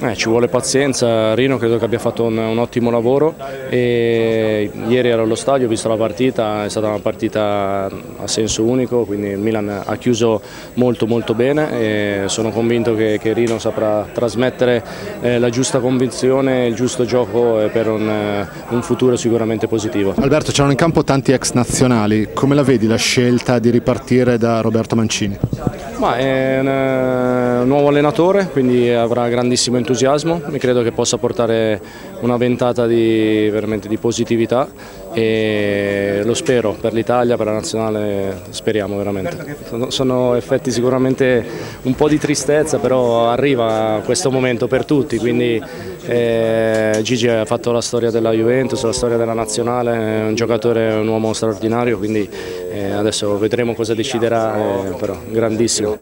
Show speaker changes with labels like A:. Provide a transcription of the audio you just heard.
A: Eh, ci vuole pazienza, Rino credo che abbia fatto un, un, ottimo lavoro e ieri ero allo stadio, ho visto la partita, è stata una partita a senso unico, quindi il Milan ha chiuso molto molto bene e sono convinto che, che Rino saprà trasmettere eh, la giusta convinzione, il giusto gioco per un, eh, un futuro sicuramente positivo.
B: Alberto, c'erano in campo tanti ex nazionali, come la vedi la scelta di ripartire da Roberto Mancini?
A: Ma è un, un nuovo allenatore, quindi avrà grandissimo entusiasmo, mi credo che possa portare una ventata di, di positività e lo spero per l'Italia, per la nazionale, speriamo veramente. Sono, sono, effetti sicuramente un po' di tristezza, però arriva questo momento per tutti, quindi eh, Gigi ha fatto la storia della Juventus, la storia della nazionale, è un giocatore, un uomo straordinario, quindi eh, adesso vedremo cosa deciderà, eh, però grandissimo.